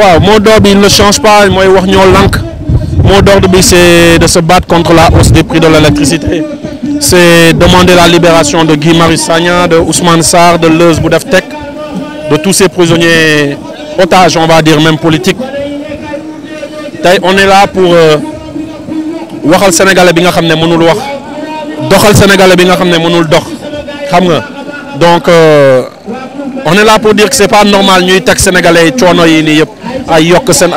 waaw mot il ne change pas mooy wax ñoo lànk. Mot d'ordre c'est de se battre contre la hausse des prix de l'électricité. C'est demander la libération de Guy Marius Sagna de Ousmane Sarr de Leuz Boudeftech de tous ces prisonniers otages on va dire même politiques. On est là pour waxal sénégalais bi nga mënul wax doxal donc euh, on est là pour dire que c'est pas normal ñuy teg sénégalais yi coono yi nii yëpp ay yokk seen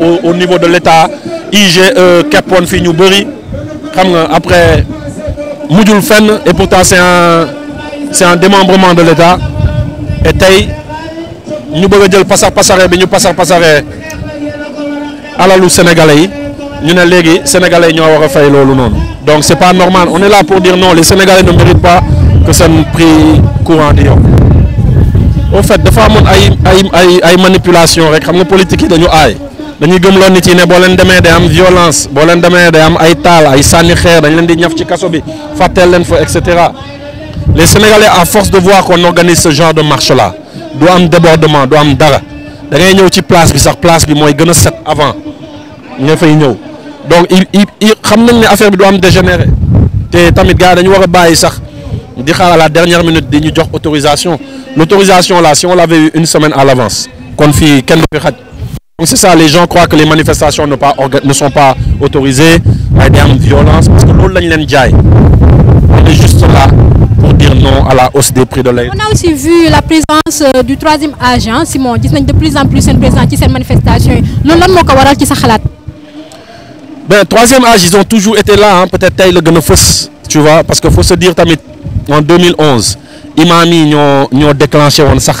au, au niveau de l'État IGE keppoon fii ñu après mujjul et pourtant c'est un démembrement de l'État et tey ñu bëgg a jël pasar pasare bi ñu pasar pasare alalu sénégalais yi sénégalais ñoo war a fay loolu noonu. Donc c'est pas normal on est là pour dire non les sénégalais ne méritent pas que seen prix courant di yokk au fait dafa amoon ay ay ay ay manipulation rek. Xam nga politique yi dañu aay. Dañuy gëmloo nit yi ne boo leen demee day am violence boo leen demee day am ay taal ay sànni xeer dañ leen di ñaf ci kaso bi fàtteel leen les sénégalais à force de voir qu'on organise ce genre de marche là du am débordement du am dara. Da ngay ñëw ci place bi sax place bi mooy gën a set avant. Nga fay ñëw. Donc il il xam nañ ne affaire bi du am dégénéré. Te tamit gars dañu war a sax di xaar à la dernière minute di ñu jox autorisation. L'autorisation là si on l'avait eu une semaine à l'avance kon fii kenn du fi xaj. Donc c'est ça les gens croient que les manifestations ne pas ne sont pas autorisées waaye day am violence parce que loolu lañ leen jaay. On est juste là pour dire non à la hausse des prix de lait. On a aussi vu la présence euh, du troisième âge hein, Simon. Gis nañ de plus en plus seen présence ci seen manifestation yi. Loolu lan moo ko waral ci sa xalaat? ben troisième âge ils ont toujours été là hein, peut-être tey la gën a fës tu vois parce que faut se dire tamit en 2011 imam yi ñoo ñoo déclenché woon sax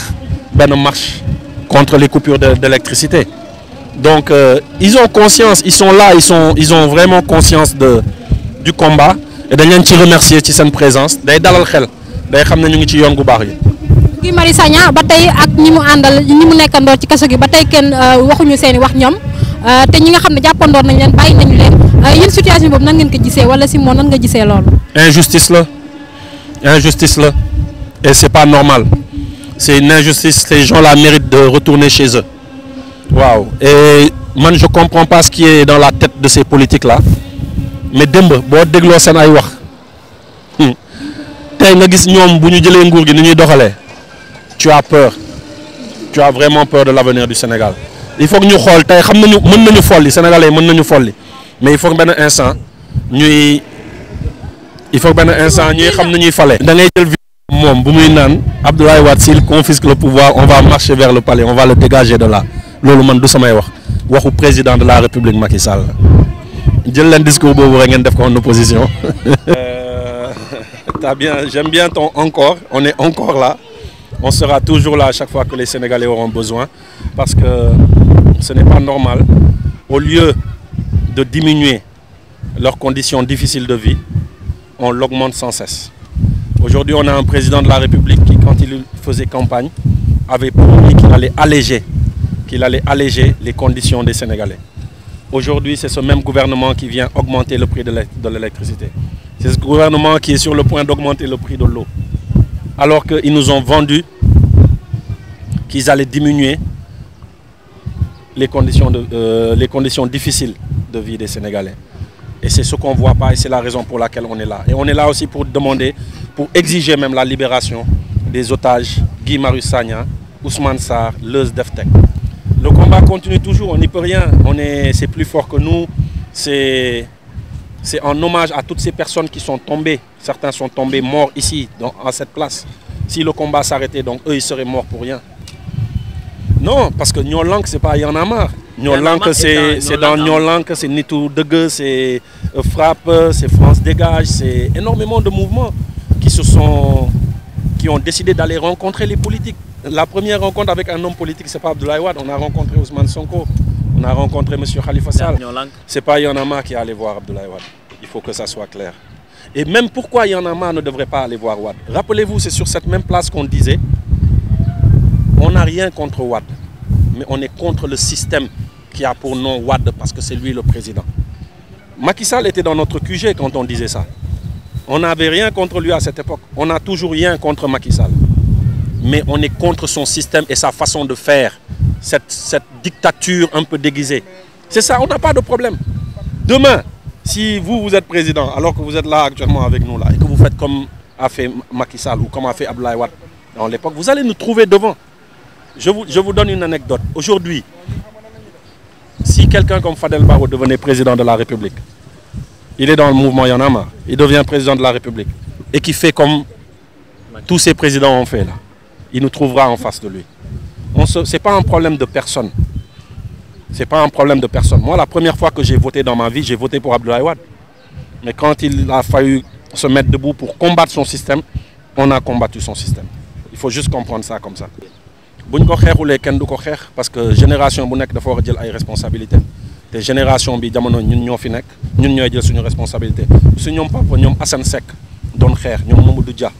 benn marche contre les coupures de d'électricité. Donc euh, ils ont conscience ils sont là ils sont ils ont vraiment conscience de du combat. Et dañ leen ci remercier ci seen présence. Day dalal xel. Day xam ne ñu ngi ci yoon gu baax yi. Guy Marius Sagna ba tey ak ñi mu àndal ñi mu nekkandoor ci kaso gi ba tey kenn waxuñu seeni wax ñoom. Te ñi nga xam ne jàppandoor nañ leen bàyyi nañu leen. Yéen situation boobu nan ngeen ko gisee wala Simon nan nga gisee loolu? injustice la injustice la et c'est pas normal. C'est une injustice ces gens-là méritent de retourner chez eux. Waaw et man je comprends pas ce qui est dans la tête de ces politiques-là. Mais démb boo dégloo seen ay wax tey nga gis ñoom bu ñu jëlee nguur gi ñuy doxalee tu as peur. Tu as vraiment peur de l'avenir du Sénégal. Il faut que mën nañu folli sénégalais mais il faut que benn instant il faut que benn instant ñuy xam na ñuy fale. Da ngay jël moom bu muy naan Abdoulaye Wade s'il confisque le pouvoir on va marcher vers le palais on va le dégager de là. Loolu man du samay wax. Waxu président de la République Macky Sall. Jël leen discours boobu rek ngeen def ko en opposition. t'as bien j'aime bien ton encore. On est encore là. On sera toujours là à chaque fois que les Sénégalais auront besoin. Parce que ce n'est pas normal. Au lieu de diminuer leurs conditions difficiles de vie on l'augmente sans cesse. Aujourd'hui on a un président de la République qui quand il faisait campagne avait promis qu'il allait alléger les conditions des Sénégalais. Aujourd'hui c'est ce même gouvernement qui vient augmenter le prix de l'électricité. C'est ce gouvernement qui est sur le point d'augmenter le prix de l'eau. Alors qu'ils nous ont vendu qu'ils allaient diminuer les conditions, euh, les conditions difficiles de vie des Sénégalais. Et c'est ce qu'on ne voit pas et c'est la raison pour laquelle on est là. Et on est là aussi pour demander, pour exiger même la libération des otages Guy Marius Sagna, Ousmane Sarr, Leuz Deftek. Le combat continue toujours, on n'y peut rien. Est, c'est plus fort que nous. C'est c'est en hommage à toutes ces personnes qui sont tombées. Certains sont tombés morts ici, dans, à cette place. Si le combat s'arrêtait, donc eux, ils seraient morts pour rien. Non, parce que Nyolank, c'est pas Y'en a marre. Nyolank, c'est dans Nyolank, c'est Nitou Degue, c'est euh, Frappe, c'est France Dégage, c'est énormément de mouvements qui se sont, qui ont décidé d'aller rencontrer les politiques. La première rencontre avec un homme politique, c'est pas Abdoulaye Wade. On a rencontré Ousmane Sonko. On a rencontré M. Khalifa Sall. C'est pas Y'en a marre qui est allé voir Abdoulaye Wade. Il faut que ça soit clair. Et même pourquoi Y'en a marre ne devrait pas aller voir Wade? Rappelez-vous, c'est sur cette même place qu'on disait rien contre Wade, mais on est contre le système qui a pour nom Wade parce que c'est lui le président. Macky Sall était dans notre QG quand on disait ça. On n'avait rien contre lui à cette époque. On n'a toujours rien contre Macky Sall. mais on est contre son système et sa façon de faire, cette, cette dictature un peu déguisée. C'est ça, on n'a pas de problème. Demain, si vous, vous êtes président, alors que vous êtes là actuellement avec nous, là, et que vous faites comme a fait Macky Sall ou comme a fait Abdoulaye Wade dans l'époque, vous allez nous trouver devant. Je vous, donne une anecdote. Aujourd'hui, si quelqu'un comme Fadel Barro devenait président de la République, il est dans le mouvement Y'en a marre, il devient président de la République, et qui fait comme tous ces présidents ont fait là, il nous trouvera en face de lui. Ce n'est pas un problème de personne. Ce n'est pas un problème de personne. Moi, la première fois que j'ai voté dans ma vie, j'ai voté pour Abdoulaye Wade. Mais quand il a fallu se mettre debout pour combattre son système, on a combattu son système. Il faut juste comprendre ça comme ça. Kenn du ko parce que génération bu a jël ay responsabilités. génération bi jamono responsabilité. su ñoom papa ñoom Assane Seck doon xeex ñoom Mamadou Dia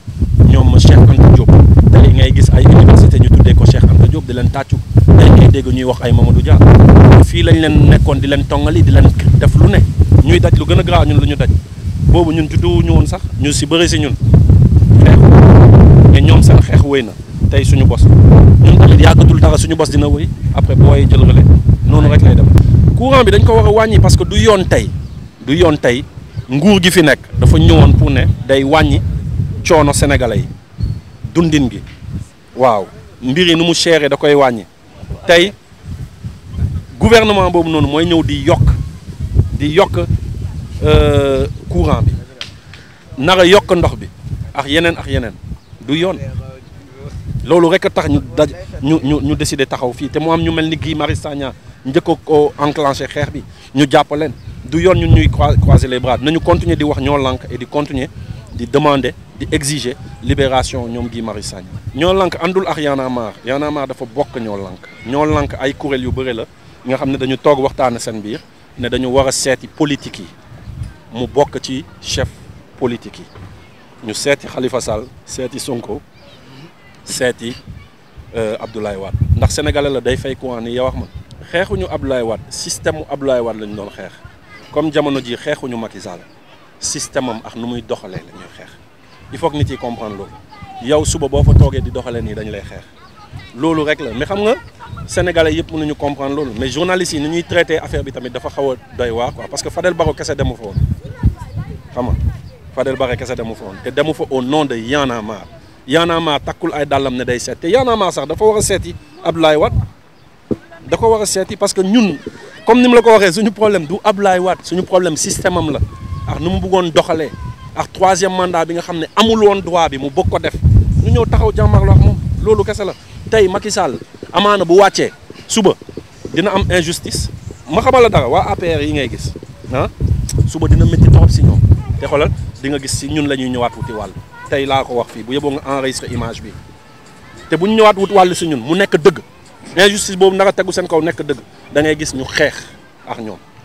ñoom Cheikh Anta Diop tey ngay gis ay université ñu tuddee ko Cheikh Anta Diop di leen tàccu tey ngay dégg ñuy wax ay Mamadou Dia. fii lañ ñu ñu ñu tey suñu bos. Ñun tamit yàggatul dara suñu bos dina wëy après booy jël relais. Noonu rek lay dem. Courant bi dañ ko war a wàññi parce que du yoon tey. Du yoon tey. Nguur gi fi nekk dafa ñëwoon pour ne day wàññi coono sénégalais yi. Dundin gi. Waaw. Mbir yi nu mu chéré da koy wàññi. Tey gouvernement boobu noonu mooy ñëw di yokk. Di yokk courant bi. Nar yokk ndox bi. Ak yeneen ak yeneen. Du yoon. Loolu rek a tax ñu daj ñu ñu ñu décider taxaw fii te mu am ñu mel ni Guy Marius Sagna njëkk a ko enclenché xeex bi ñu jàpp du yoon ñun ñuy croiser les bras nañu continuer di wax ñoo lànk et di continuer di demander di exiger libération ñoom Guy Marius Sagna. ñoo lank àndul ak Y'en a dafa bokk ñoo lank ñoo lank ay kuréel yu bëri la nga xam ne dañu toog waxtaan seen biir ne dañu war a seeti politique yi mu bokk ci chef politique yi. ñu seeti Khalifa Sall seeti Sonko seeti Abdoulaye Wade. Ndax sénégalais la day fay ni wax ma. Abdoulaye Wade système Abdoulaye Wade lañu doon xeex. Comme jamono ji xeexuñu Macky Sall système am ak nu muy doxalee la il faut que nit yi comprendre loolu. Yow suba boo fa toogee di dañu lay rek la. Mais xam nga sénégalais yëpp mënuñu comprendre loolu. Mais journalistes yi ni ñuy traité affaire bi tamit dafa xaw doy quoi. Parce que Fadel Barro kese demu fa woon. Xam nga? Fadel Barro kese demu fa woon. Te demu fa au nom de Y'en Y'en a marre takkul ay dàllam ne day seet te Y'en a marre sax dafa war a seeti Abdoulaye Wade. Da ko parce que ñun comme ni mu la ko waxee suñu problème du Abdoulaye Wade suñu problème système am la. Ak nu mu bëggoon doxalee ak troisième mandat bi nga xam ne amul woon droit bi mu bëgg ko def. Ñu ñëw taxaw jàmmarloo ak moom loolu kese la. Tey Macky Sall amaana bu wàccee suba dina am injustice. Ma xamal la dara waa APR yi ngay gis ah suba dina métti trop si ñoom. Te xoolal di nga gis si ñun la ñuy ñëwaat wuti wàll tey laa ko wax bu enregistré image bi. Te bu ñu ñëwaat wut wàll si ñun mu nekk dëgg. Injustice boobu naka tegu seen kaw nekk dëgg. Da ngay gis ñu xeex ak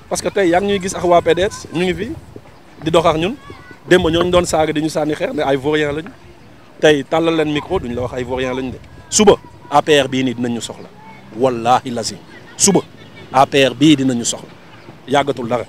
parce que tey yaa ngi ñuy gis ak waa PDS ñu ngi fi di dox ak ñun. Démb ñooñu doon saaga di ñu sànni xeex ne ay micro duñ la wax ay vaurien lañu de. Suba APR bii nii dinañ ñu soxla. Wallahi lazim. Suba APR bii dinañu soxla. Yàggatul dara